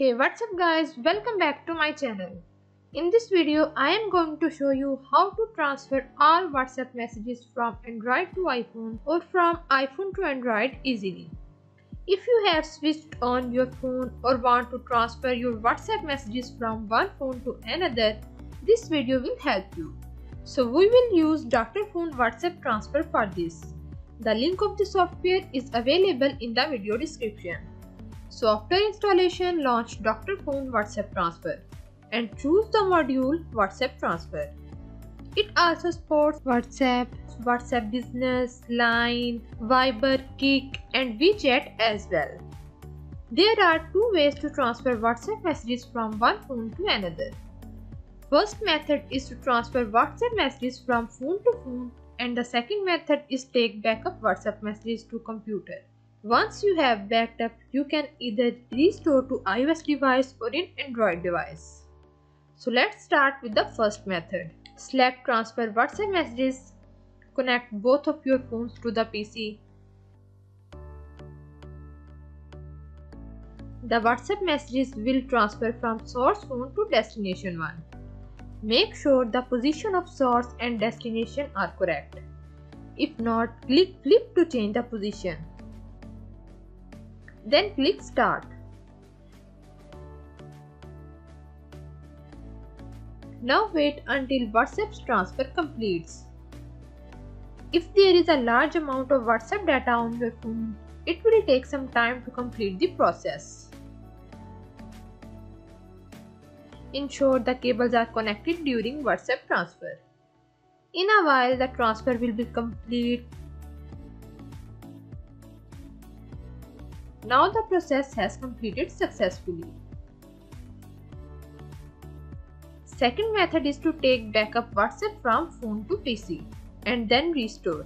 Hey what's up guys welcome back to my channel. In this video I am going to show you how to transfer all WhatsApp messages from Android to iPhone or from iPhone to Android easily. If you have switched on your phone or want to transfer your WhatsApp messages from one phone to another, this video will help you. So we will use Dr.Fone WhatsApp transfer for this. The link of the software is available in the video description. So after installation, launch Dr.Fone WhatsApp Transfer and choose the module WhatsApp Transfer. It also supports WhatsApp, WhatsApp Business, Line, Viber, Kik and WeChat as well. There are two ways to transfer WhatsApp messages from one phone to another. First method is to transfer WhatsApp messages from phone to phone and the second method is take backup WhatsApp messages to computer. Once you have backed up, you can either restore to iOS device or in Android device. So let's start with the first method. Select transfer WhatsApp messages. Connect both of your phones to the PC. The WhatsApp messages will transfer from source phone to destination one. Make sure the position of source and destination are correct. If not, click flip to change the position. Then click start. Now wait until WhatsApp's transfer completes. If there is a large amount of WhatsApp data on your phone, it will take some time to complete the process. Ensure the cables are connected during WhatsApp transfer. In a while, the transfer will be complete. Now the process has completed successfully. Second method is to take backup WhatsApp from phone to PC and then restore.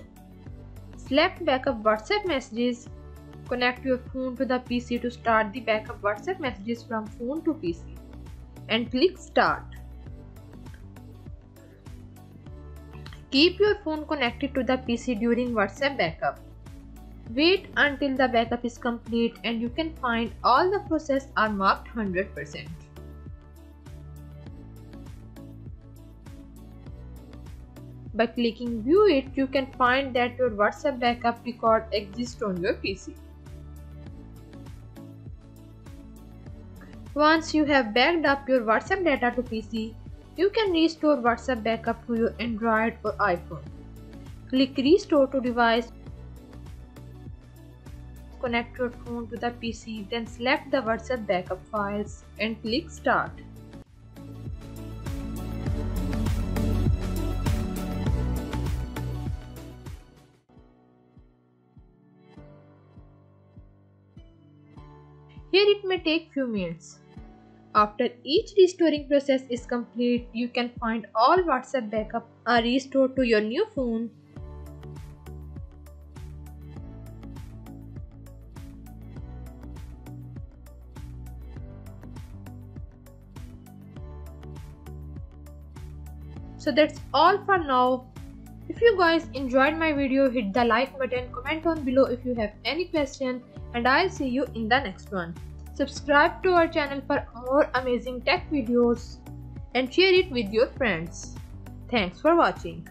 Select backup WhatsApp messages. Connect your phone to the PC to start the backup WhatsApp messages from phone to PC and click start. Keep your phone connected to the PC during WhatsApp backup. Wait until the backup is complete and you can find all the process are marked 100%. By clicking view it, you can find that your WhatsApp backup record exists on your PC. Once you have backed up your WhatsApp data to PC, you can restore WhatsApp backup to your Android or iPhone. Click Restore to device. Connect your phone to the PC, then select the WhatsApp backup files and click Start. Here it may take few minutes. After each restoring process is complete, you can find all WhatsApp backup are restored to your new phone. So that's all for now. If you guys enjoyed my video, hit the like button, comment on below if you have any question and I'll see you in the next one. Subscribe to our channel for more amazing tech videos and share it with your friends. Thanks for watching.